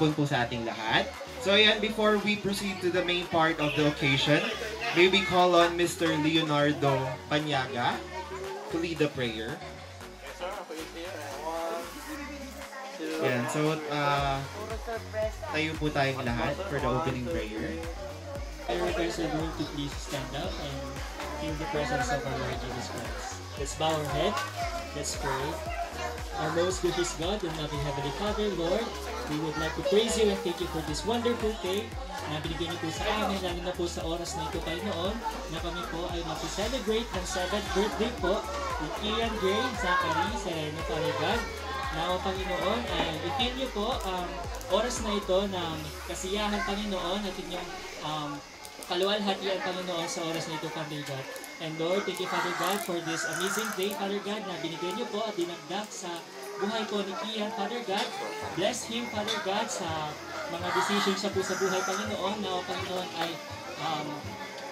Hapon po sa ating lahat. So ayan, before we proceed to the main part of the occasion, may we call on Mr. Leonardo Panyaga to lead the prayer. Yan, so uh, tayo po tayong lahat for the opening prayer. I request everyone to please stand up and feel the presence of our Lord Jesus Christ. Let's bow our head. Let's pray. Our most gracious God and loving Heavenly Father, Lord, we would like to praise you and thank you for this wonderful day na binigyan niyo po sa amin, lalo na po sa oras na ito kayo noon, na kami po ay mag-celebrate ng 7th birthday po ni Ian Gray, Zachary, Sereno, Father God, o Panginoon ay itin niyo po ang oras na ito ng kasiyahan Panginoon at inyong um, kaluwalhatian Panginoon sa oras na ito, Father God. And Lord, thank you Father God for this amazing day, Father God, na binigyan niyo po at dinagdag sa buhay po ni Kian, Father God. Bless him, Father God, sa mga decisions siya po sa buhay, Panginoon, na o Panginoon ay um,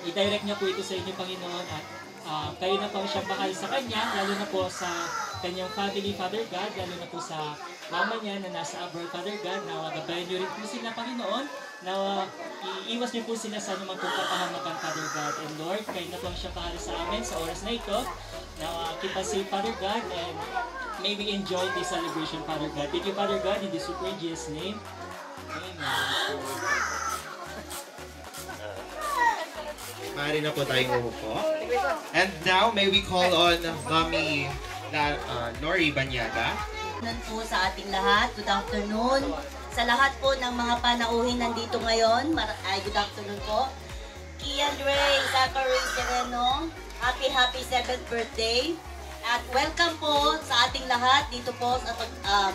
i-direct niya po ito sa inyo, Panginoon, at uh, kayo na po ang siyang bahal sa kanya, lalo na po sa kanyang family, Father God, lalo na po sa mama niya na nasa abroad, Father God, na gabayan niyo rin po sila, Panginoon, na uh, iiwas niyo po sila sa anumang kung kapahamakan, Father God. And Lord, kayo na po ang siyang bahal sa amin sa oras na ito, na uh, keep us safe, Father God, and may we enjoy this celebration, Father God. Thank you, Father God, in the super Jesus name. Amen. Maaari na po tayong umupo. And now, may we call on Mami na, uh, Nori Banyaga. Nan po sa ating lahat. Good afternoon. Sa lahat po ng mga panauhin nandito ngayon, mar- ay good afternoon po. Kian Ray, Zachary Sereno, happy happy 7th birthday. At welcome po sa ating lahat dito po sa pag, um,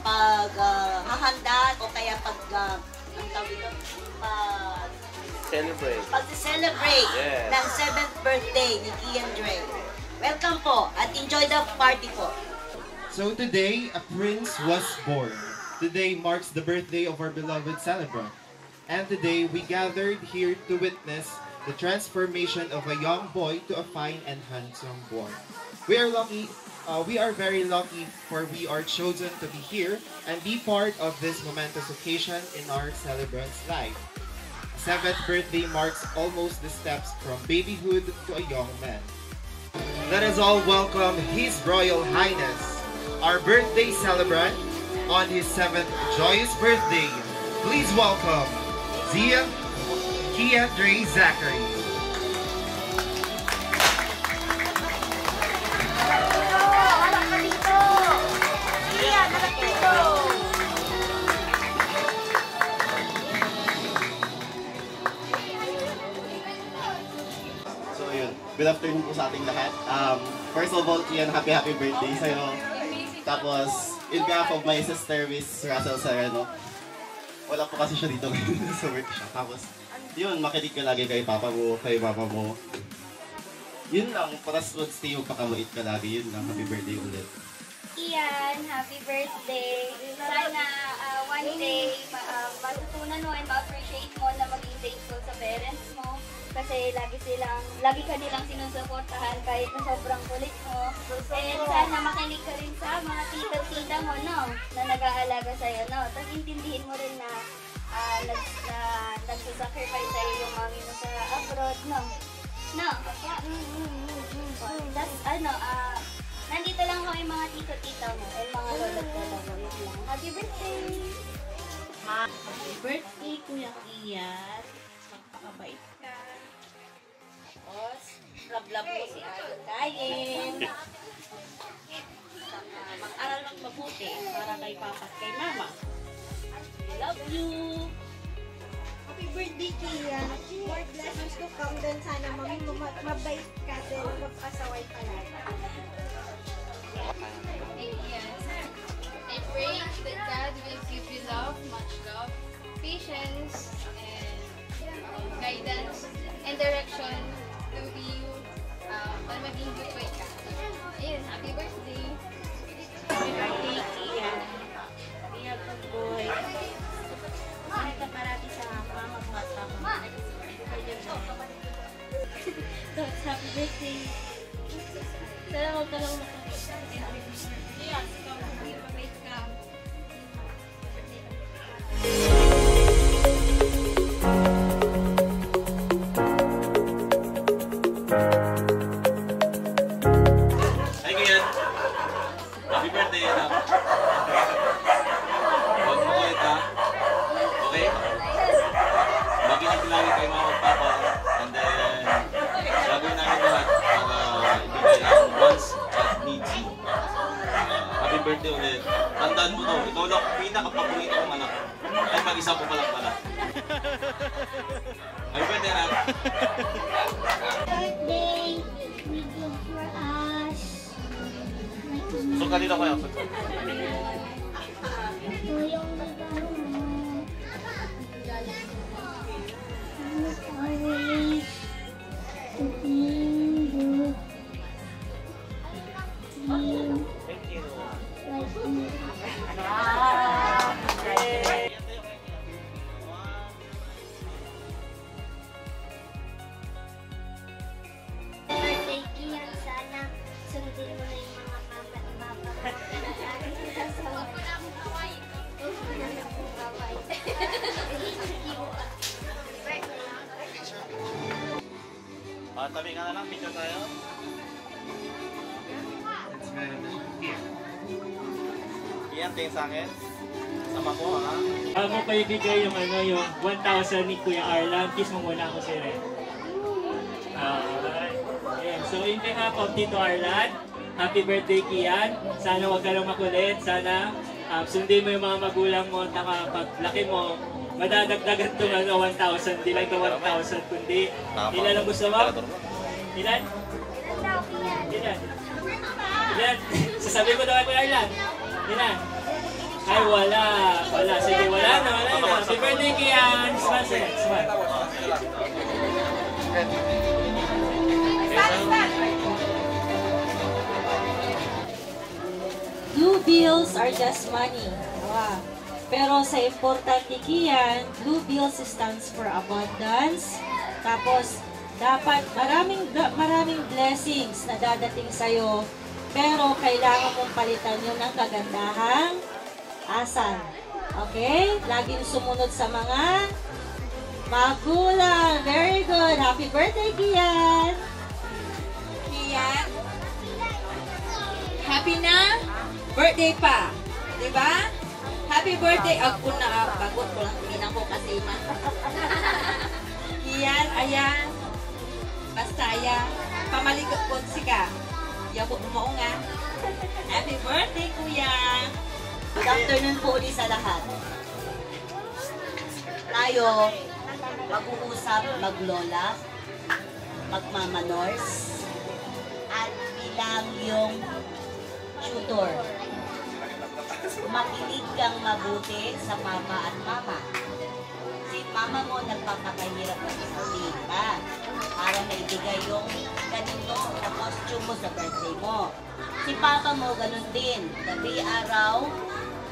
pag ah, hahanda o kaya pag, uh, ang tawag dito? Pag, Celebrate. pag-celebrate Yes. ng 7th birthday ni Kian Dre. Welcome po at enjoy the party po. So today, a prince was born. Today marks the birthday of our beloved celebrant. And today, we gathered here to witness the transformation of a young boy to a fine and handsome boy. We are lucky, uh, we are very lucky for we are chosen to be here and be part of this momentous occasion in our celebrant's life. Seventh birthday marks almost the steps from babyhood to a young man. Let us all welcome His Royal Highness, our birthday celebrant, on his seventh joyous birthday. Please welcome Zia Kia Dre Zachary. So yun, good afternoon po sa ating lahat. Um, first of all, Kian, happy happy birthday sa'yo. Tapos, in behalf of my sister, Miss Russell Sereno, wala po kasi siya dito ngayon sa workshop. Tapos, yun, makinig ka lagi kay papa mo, kay mama mo. Yun lang, para mag-stay magpakamait ka lagi. Yun lang, happy birthday ulit. Ian, happy birthday. Sana ah, one day uh, matutunan mo and ma-appreciate mo na maging thankful sa parents. Kasi lagi silang, lagi ka nilang sinusuportahan kahit na sobrang kulit mo. And sana makinig ka rin sa mga tita-tita mo, no? Na nag-aalaga sa'yo, no? Tapos intindihin mo rin na uh, nag, na, nagsasacrifice sa'yo yung mami mo sa abroad, no? No? Tapos ano, ah, Nandito lang yung mga tito-tita mo, yung mga lolo't lolo mo. Yun lang. Happy birthday! Happy birthday, Kuya Kian. Magpakabait ka. Tapos, love-love mo si Kayen. Saka, Mag-aral ng mabuti para kay Papa at kay Mama. We love you. Happy birthday, Kia. More blessings to come din. Sana mami mo ma- mabait ka din. Magpasaway palagi. I pray that God will give you love, much love, patience, and guidance Ah, tabi ka na lang, picture tayo. It's very much here. Iyan, tingin sa akin. Sama ko, ha? Bago ko ibigay yung ano, yung 1,000 ni Kuya Arlan, kiss mo muna ako si Ren. Alright. Ayan. So, in behalf of Tito Arlan, happy birthday Kian. Sana wag ka lang makulit. Sana um, sundin mo yung mga magulang mo at paglaki mo, madadagdagan itong ano, 1,000. Di lang ito 1,000, kundi ilan ang gusto mo? Ilan? Ilan? Ilan? Sasabihin ko daw kay Kuya Arlan. Ilan? Ay, wala. Wala. Sige, wala na. Wala na. Happy birthday, Kian. Smile, sir. Smile. Blue bills are just money. Wow. Pero sa importante kiyan, blue bills stands for abundance. Tapos, dapat maraming maraming blessings na dadating sa'yo. Pero kailangan mong palitan yun ng kagandahang asan. Okay? Laging sumunod sa mga magulang. Very good. Happy birthday, Kian! Kian. Happy na birthday pa. Di ba? Happy birthday. Ako na, ah, bagot ko lang tingnan ko kasi man. Kian, ayan. Basta ayan. Pamalikot ko sika. Yabot mo nga. Happy birthday, kuya. Good afternoon po ulit sa lahat. Tayo, mag-uusap, maglola, magmamanors, at bilang yung tutor. Makinig kang mabuti sa mama at mama. Si mama mo nagpapakahirap ng isang ka para maibigay yung ganito na costume mo sa birthday mo. Si papa mo ganun din. Gabi araw,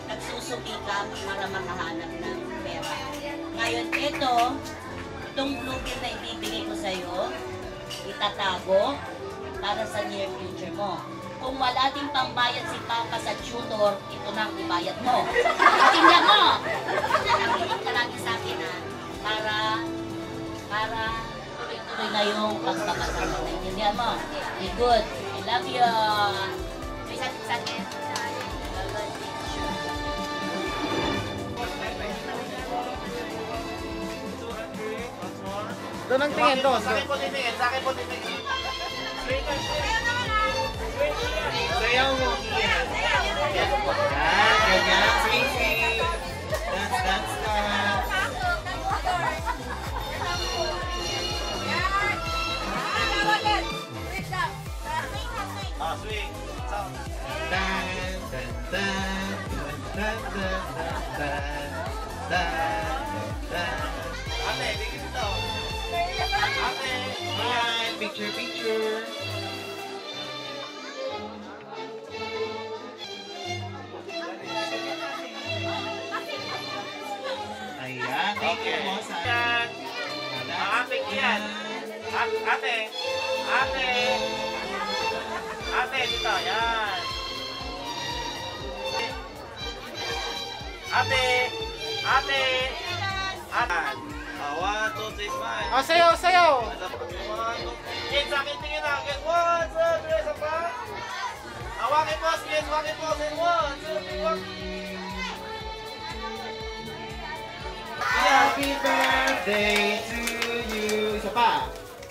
nagsusumikap para makahanap ng pera. Ngayon, ito, itong bluebill na ibibigay ko sa'yo, itatago para sa near future mo. Kung wala din pambayad si Papa sa tutor, ito na ang ibayad mo. Tingnan mo! Nakinig ka lagi sa akin ha, para, para tuloy-tuloy na yung pagpapasal mo. Naintindihan mo? Be good. I love you. May sakit sa akin. Doon ang tingin doon. Sa akin po titingin, sa akin po titingin. Sayaw mo. Yan, ganyan. Swing, swing. Dance, dance, dance. Ah, swing. Dan, dan, dan, dan, dan, dan, dan, dan. Ate, dikit ito. Ate, hi, picture, picture. Thank you sa Yan. Ate Ate. Ate. Dito. Yan. Ate. Ate. Ate. Ah, one, two, three, smile. Oh, sayaw, sayaw. One, two, Kids, sa akin tingin na. Kids, one, two, three, isa pa. Hawakin po, kids. Hawakin po. One, two, three, one. Happy birthday to you. Isa.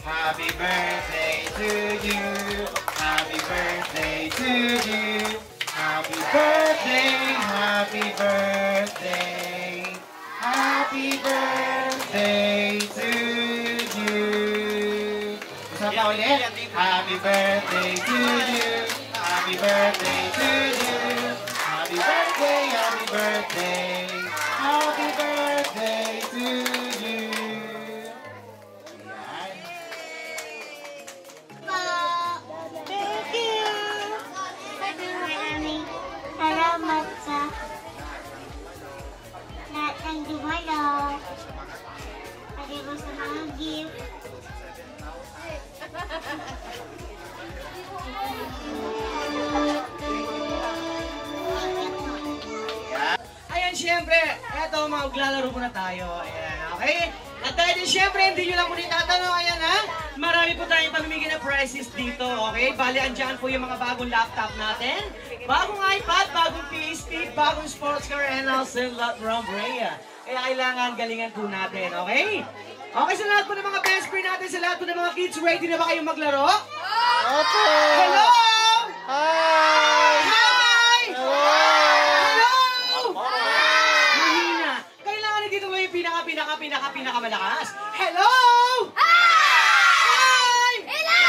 Happy birthday to you. Happy birthday to you. Happy birthday, happy birthday. Happy birthday to you. Isa pa. Happy birthday to you. Happy birthday to you. Happy birthday, happy birthday. Ayan, syempre, eto, maglalaro muna tayo. Ayan, okay? At dahil syempre, hindi nyo lang muna itatanong, ayan ha, marami po tayong pamimigay na prizes dito, okay? Bali, andyan po yung mga bagong laptop natin, bagong iPad, bagong PSP, bagong sports car, and also lot from Brea. Kaya kailangan galingan po natin, okay? Okay sa lahat po ng mga best friend natin, sa lahat po ng mga kids, ready na ba kayong maglaro? Opo! Hello! Hi! Hi! Hello! Mahina. Kailangan dito mo yung pinaka, pinaka, pinaka, pinaka malakas. Hello! Hi! Hello!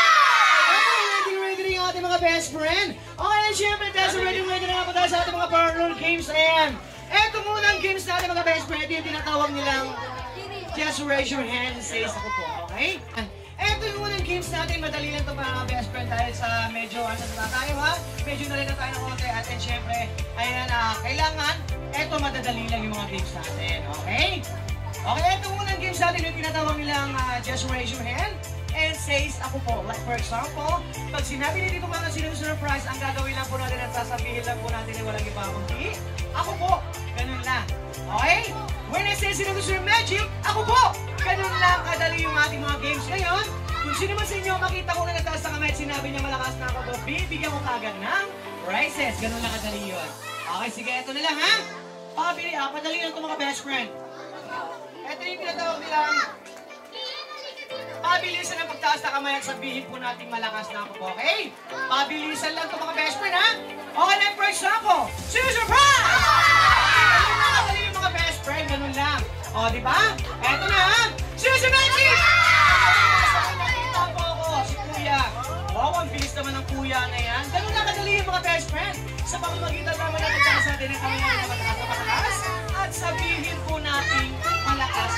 Ready, ready na yung ating mga best friend. Okay, syempre, dahil ready, ready na nga po tayo sa ating mga parlor games. And eto muna ang games natin mga best friend. Yung tinatawag nilang just raise your hand and say ako po, okay? Eto yung unang games natin, madali lang ito mga best friend dahil sa medyo ano na tayo ha, medyo na rin na tayo ng konti. At then syempre, ayan na, kailangan, eto madadali lang yung mga games natin, okay? Okay, eto yung unang games natin. Yung tinatawag nilang ah, just raise your hand and says ako po. Like for example, pag sinabi ni dito mga sinusurprise, ang gagawin lang po natin at sasabihin lang po natin ay walang iba kundi, ako po, ganun lang. Okay? When I say sinusunod magic, ako po! Ganun lang kadali yung ating mga games ngayon. Kung sino man sa inyo makita ko na nagtaas sa kamay at sinabi niya malakas na ako, po, bibigyan ko kagad ng prizes. Ganun lang kadali yun. Okay, sige, ito na lang ha. Pabili, ah, padali lang ito mga best friend. Ito yung tinatawag nilang Pabilisan ang pagtaas na kamay at sabihin po natin malakas na ako po, okay? Pabilisan lang ito mga best friend, ha? Okay na for example, surprise! Ganun lang kadali yung mga best friend, ganun lang. O, di ba? Eto na, ha? Susurprise! Nakita po ako, si Kuya. Wow, ang bilis naman ng Kuya na yan. Ganun lang kadali yung mga best friend. Sa pamamagitan naman natin sa sa atin ang kami ng mataas na mataas at sabihin po natin malakas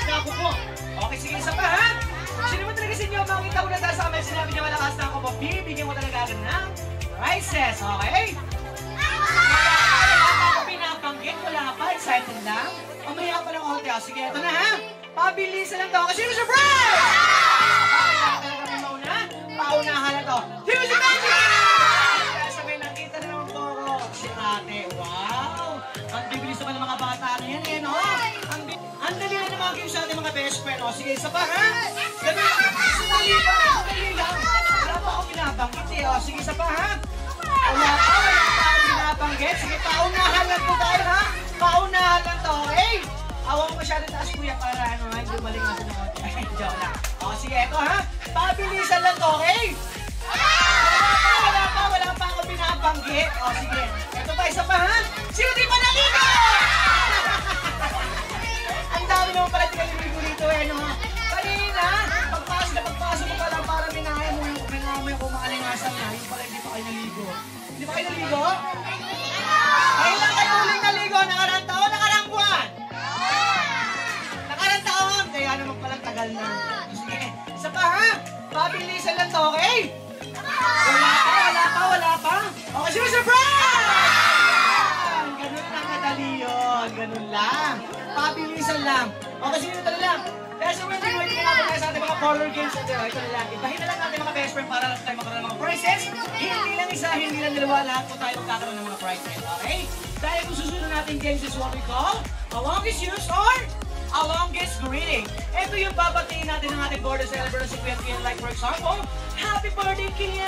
na sinabi niya malakas na ako bibigyan mo talaga agad ng prizes, okay? Pinabanggit, wala pa, excited lang. Mamaya pa lang konti, oh. sige, ito na ha. Pabilisan lang to kasi surprise! Bakit talaga may mauna? Paunahan na to. Here's the magic! Games sa ating mga best friend, oh. Sige, isa pa, ha? Lang. Sandali lang, sandali lang. Wala pa ako binabanggit, eh, oh. Sige, isa pa, ha? Wala pa, wala pa ako binabanggit. Sige, paunahan lang po tayo, ha? Paunahan lang to, okay? Awa mo masyado taas, kuya, para ano, hindi maling ako ng konti. Ay, joke lang. O, sige, eto, ha? Pabilisan lang to, okay? Wala pa, wala pa, wala pa ako binabanggit. O, sige. Eto pa, isa pa, ha? Sino di pa naligo? Ang dami naman pala di naliligo dito, eh, no? Kanina, pagpasok na pagpasok mo pa lang, parang minaya mo yung, minaya mo yung kumakalingasan na. Yung pala hindi pa kayo naligo. Hindi pa kayo naligo? Kailan kayo uling naligo? Nakarang taon, nakarang buwan? Nakarang taon, kaya naman palang tagal na. Sige, isa pa ha? Pabilisan lang to, okay? Wala pa, wala pa, wala pa. Okay, sige, surprise! Yun, ganun lang. Pabilisan lang. Okay, sige, ito na lang. Dahil sa ko nga po tayo sa ating mga color games ito, ito na lang. Ibahin na lang natin mga best friend para lang tayo magkaroon ng mga prizes. Hindi lang isa, hindi lang dalawa, lahat po tayo magkakaroon ng mga prizes, okay? Dahil kung susunod natin games is what we call a longest use or a longest greeting. Ito yung babatiin natin ng ating border celebrant si Kuya Kian. Like for example, Happy birthday, Kian!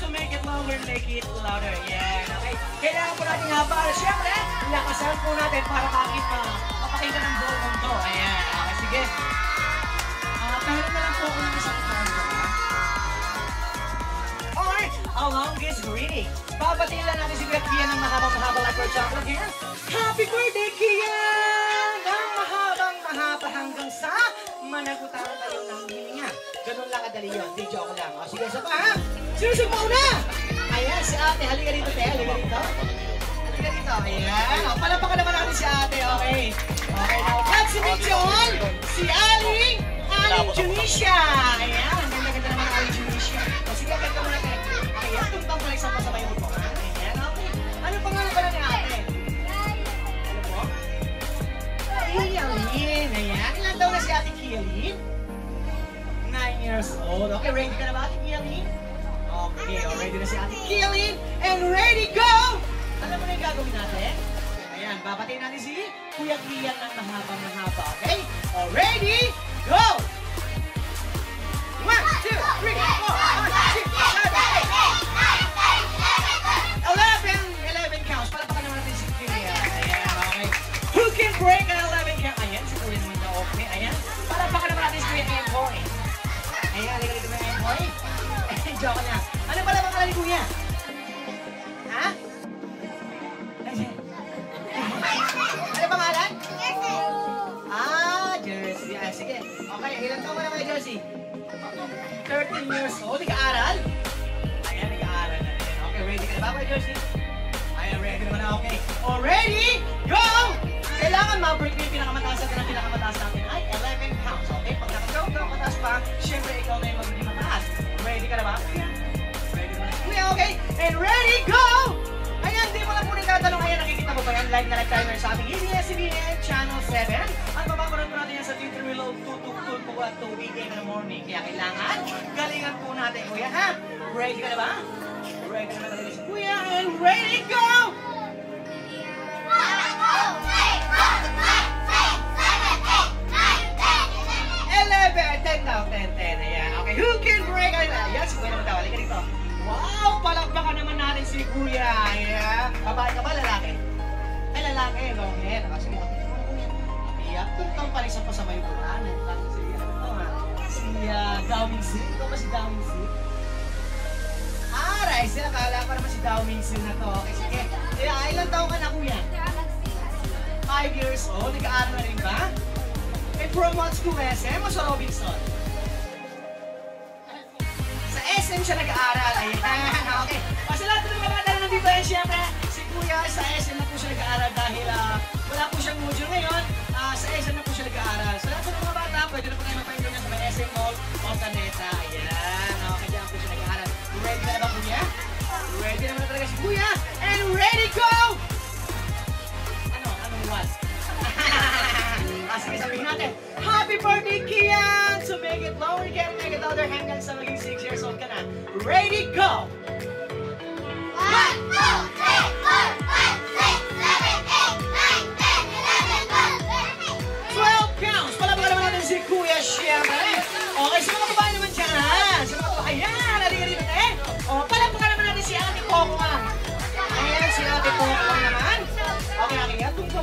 To make it longer, make it louder. Yeah. Kailangan po natin nga para siyempre, lakasan po natin para makit ma mapakinggan ng buong mundo. Ayan, okay, sige. Ah, uh, na lang po ako ng isang kwento. Or, a longest greeting. Babatiin lang natin si Kuya Kian ng mahabang-mahaba like for example here. Happy birthday, Kian! Ang mahabang-mahaba hanggang sa managutan tayo ng hininga. Ganun lang kadali yun. Di joke lang. O, sige, isa pa ha? Sino sa mauna? Ayan, si ate. Halika dito, te. Halika dito. Halika dito. Ayan. O, palapakan naman natin si ate. Okay. Okay, meet you all. Si Aling, Aling Junisha. Ayan, ang ganda-ganda naman ng Aling Junisha. O, sige, ganda mo natin. Okay, yan. Tumpang pala isang pasabay mo po. Ayan, okay. Ano pangalan pala ni ate? Ano po? Kialin. Ayan. Ilan taon na si ate Kialin? Nine years old. Okay, ready ka na ba ate Kialin? Okay, oh, ready na si ate Kialin. And ready, go! Alam mo na yung gagawin natin? Ayan, babatiin natin si Kuya Kian ng mahabang mahaba. Okay? Oh, ready, go! One, two, three, four, five, six, seven, eight. Eleven, eleven counts. Ayan, okay. Who can break an 11 count? Ayan, si Kuya na okay. Ayan. Palakpakan naman natin si Kuya Emboy. Ayan, halika dito mga Emboy. Joke. Pangalan ni Kuya? Ha? Ano pangalan? Ah, Jersey. Ah, sige. Okay, ilan taon mo na kayo, Jersey? 13 years old. Nag-aaral? Ayan, nag-aaral na rin. Okay, ready ka na ba, Kuya Jersey? Ayan, ready naman na. Okay. Oh, ready? Go! Kailangan ma-break mo yung pinakamataas natin ang pinakamataas natin ay 11 pounds. Okay? Pag nakagaw ka mataas pa, syempre ikaw na yung magiging mataas. Ready ka na ba? Kuya? Okay? And ready, go! Ayan, di mo lang muna tatanong. Ayan, nakikita mo ba yan? Live na live ngayon sa ating ABS-CBN Channel 7. At mapapanood po natin yan sa Twitter Reload 222 po at 2 a.m. in the morning. Kaya kailangan, galingan po natin. Kuya, ha? Ready ka na ba? Ready na ba Kuya? And ready, go! Si Kuya. Ayan. Babae ka ba, lalaki? Ay, lalaki. Long hair. Ah, sige, pakita mo na, tuntang pala sa. Ah, nagtang si, ano ha? Si uh, Dawing Sin. Ito ba si Dawing Sin? Ah, Rice, akala ko naman si Dawing Sin na to. Okay, sige. Kaya, ilan taong ka na, Kuya? Five years old. Nag-aaral na rin ba? Eh, from what school, SM o sa Robinson? Sa SM siya nag-aaral. Ayan, okay. Sa lahat ng mga na nandito yan, syempre, si Kuya sa SM na po siya nag-aaral dahil ah, wala po siyang module ngayon. Ah, sa SM na po siya nag-aaral. Sa lahat ng mga bata, pwede na po mapahinggan niya sa may SM Mall o Caneta. Ayan, okay, dyan po siya nag-aaral. Ready na ba, Kuya? Ready naman na talaga si Kuya. And ready, go! Ano? Anong what? ah, sige, sabihin natin. Happy birthday, Kian! To make it you can make it louder hanggang sa maging 6 years old ka na. Ready, go!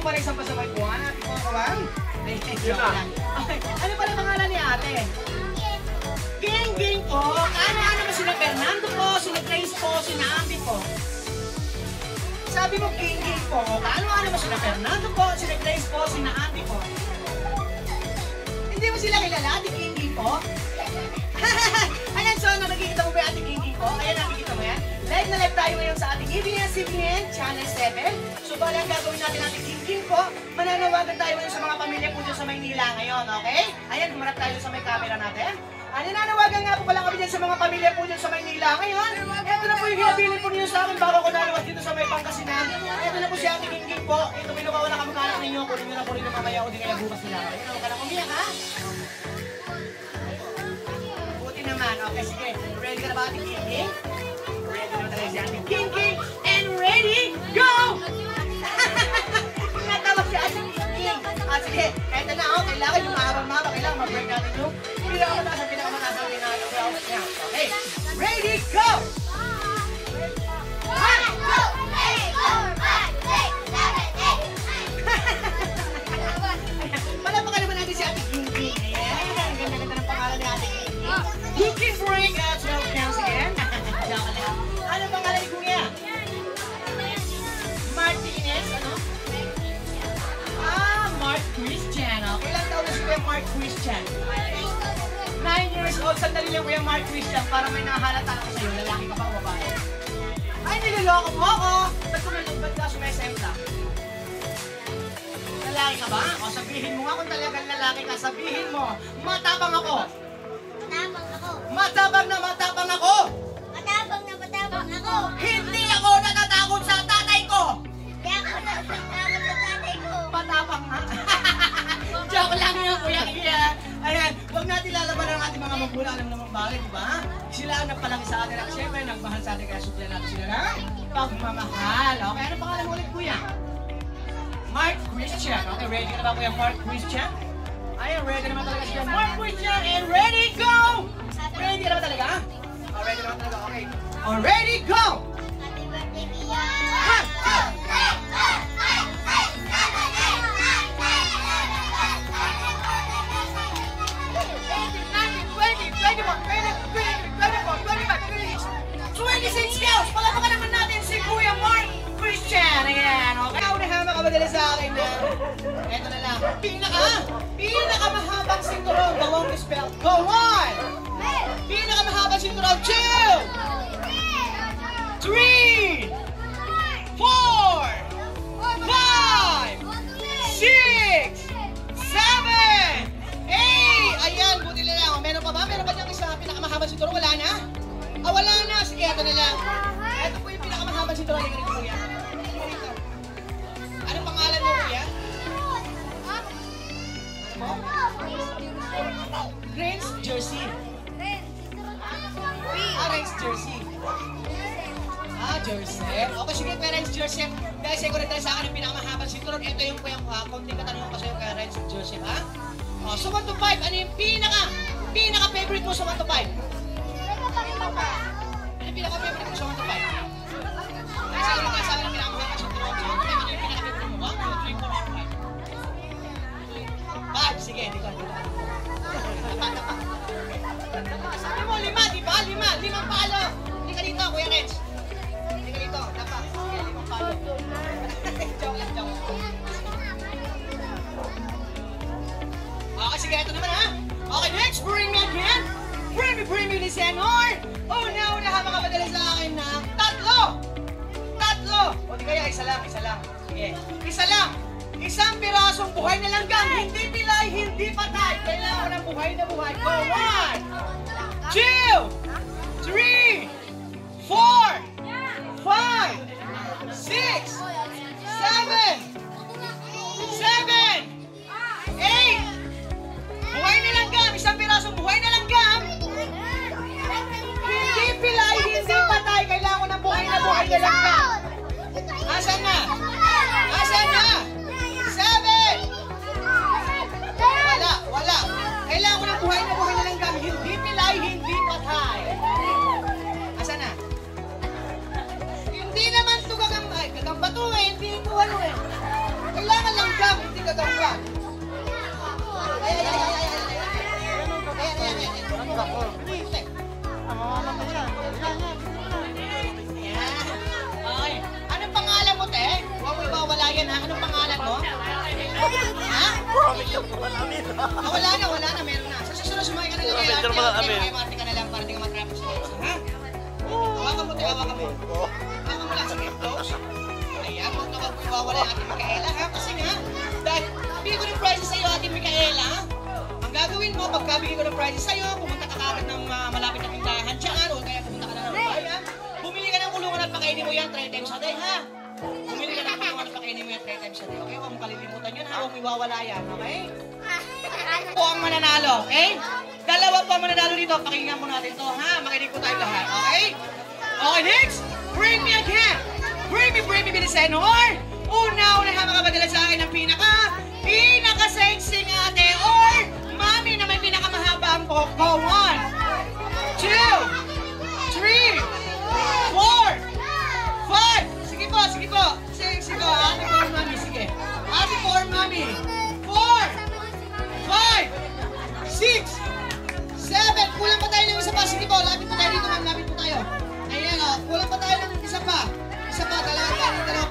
Pa rin isang pasabay ko, ha? Ate Coco, ha? Ay, joke lang. Okay, ano pala pangalan ni ate? Ging po. Ano-ano ba sila Fernando po, sila Grace po, sila Ambi po? Sabi mo Ging Ging po. Ano-ano ba sila Fernando po, sila Grace po, sila Ambi po? Hindi mo sila kilala, Ate Ging Ging po? Ayan, so nakikita mo ba yung Ate Ging Ging po? Ayan, nakikita mo yan. Live na live tayo ngayon sa ating ABS-CBN Channel 7. So, bali ang gagawin natin Ate Ging Ging po, mananawagan tayo ngayon sa mga pamilya po dyan sa Maynila ngayon, okay? Ayan, humarap tayo sa may camera natin. Ah, nananawagan nga po pala kami dyan sa mga pamilya po dyan sa Maynila ngayon. Ito na po yung hinabilin po niyo sa akin bago ko nalawas dito sa may Pangasinan. Ito na po si Ate Ging Ging po. Ito pinukawa na kamag-anak ninyo. Kunin nyo na po rin yung mamaya o di kaya bukas nila. Ayun, huwag ka na umiyak, ha? Buti naman. Okay, sige. Ready ka na ba, Ate Ging Ging? Ready na talaga si Ate Ging Ging. And ready, go! Natawa si Ate Ging. Ah, sige. Eto na, oh. Kailangan yung mahabang-maba. Kailangan ma-break natin yung pinakamataas at pinakamataas natin na Okay. Ready, go! One, two, three, four, five, six, seven, Mark Christian? 9 years old, sandali lang Kuya Mark Christian para may nahalata ako sa'yo. Lalaki ka pa o babae? Ay, niloloko mo ako. Ba't kumilig ba't ka sumesempla? Lalaki ka ba? O sabihin mo nga kung talagang lalaki ka. Sabihin mo, matapang ako. Matapang ako. Matapang na matapang ako. Matapang na matapang ako. Hindi ako natatakot sa tatay ko. Hindi ako natatakot sa tatay ko. Matapang nga. Joke lang yun, Kuya Kia. Ayan, huwag natin lalaban ang ating mga magulang. Alam naman bakit, di ba? Sila ang nagpalaki sa atin at syempre nagmahal sa atin kaya suplan natin sila ng pagmamahal. Okay, ano pangalan mo ulit, Kuya? Mark Christian. Okay, ready ka na ba, Kuya Mark Christian? Ayan, ready naman talaga siya. Mark Christian and ready, go! Ready ka naman talaga? Oh, ready naman talaga, okay. Oh, ready, go! Happy birthday, Kia. One, two, Twenty-six girls! Palapakan naman natin si Kuya Mark Christian. Ayan, okay. Ako na hama kamadali sa akin na. Eto na lang. Pinaka, pinaka mahabang sinturon. The longest belt. Go on! Pinaka mahabang sinturon. Two! Three! Four! Five! Six! Seven! Eight! Ayan, buti na lang. Meron pa ba? Meron ba niyang isa pinakamahabang sinturon? Wala ito na lang. Ito po yung sinturon. Halika rito, kuya. Halika rito. Anong pangalan mo, kuya? Ano mo? Prince Jersey. Ah, Reigns Jersey. Ah, Jersey. Okay, sige, parents Jersey. Guys, ay tayo sa akin ang pinakamahabang sinturon. Ito yung kuya ko ha. Kunting katanungan ko sa'yo kay Renz Jersey, ha? Oh, so 1 to 5, ano yung pinaka, pinaka favorite mo sa 1 to 5? Ano yung pinaka favorite mo sa 1 to 5? Guys, ay tayo sa akin ang pinakamahabang sinturon. So, yung pinaka favorite mo? 1, 2, 3, 4, or 5? 5, sige, di ko. Tapa, tapa. Sabi mo, lima, di ba? Lima, limang palo. Hindi ka dito, Kuya Renz. Hindi ka dito, dapat. Sige, limang palo. joke lang, joke lang. Okay, sige, ito naman ha. Okay, next, bring me, bring me, listenor. Oh, ka madala sa akin na tatlo. Tatlo. O, di kaya, isa lang, isa lang. Sige, isa lang. Isang pirasong buhay na langgam. Hindi pilay, hindi patay. Kailangan ko ng buhay na buhay. Go, one, two, three, four, five, six, seven, seven, eight. Buhay na langgam. Isang pirasong buhay na. Hindi buhay na buhay Ha? Ah, wala na, wala na, meron na. Sa susunod, sumakay ka na lang. Mo lang kami. Kaya marte ka na lang para di ka matrap sa edsa, ha? Hawakan mo, hawakan mo. Hawakan mo lang, sige, close. Ayan, huwag na iwawala yung ating Micaela, ha? Kasi nga, dahil bigay ko ng prizes sa'yo, ating Micaela, ha? Ang gagawin mo, pagkabigay ko ng prizes sa'yo, pumunta ka kagad ng ah, malapit na tindahan dyan, o kaya pumunta ka na ng bayan, bumili ka ng kulungan at pakainin mo yan 3 times a day, ha? Mo yan 3 times a day, okay? Huwag mong kalilimutan yun, ha? Huwag iwawala yan, okay? po ang mananalo, okay? Dalawa po ang mananalo dito. Pakinggan po natin to, ha? Makinig po tayo lahat, okay? Okay, next! Bring me again! Bring me, bring me, bilisan, or una, una ha, makapadala sa akin ng pinaka, pinaka-sexy ate, or mami na may pinakamahaba ang koko. One, two, three, four, five. Sige po, sige po. Sige, po. Ate po, mami, sige. Ate po, mami. Four, five, six, seven. Kulang pa tayo ng isa pa. Sige po, lapit pa tayo dito, ma'am. Lapit po tayo. Ayan, o. Kulang pa tayo ng isa pa. Isa pa, dalawa tayo. Dalawa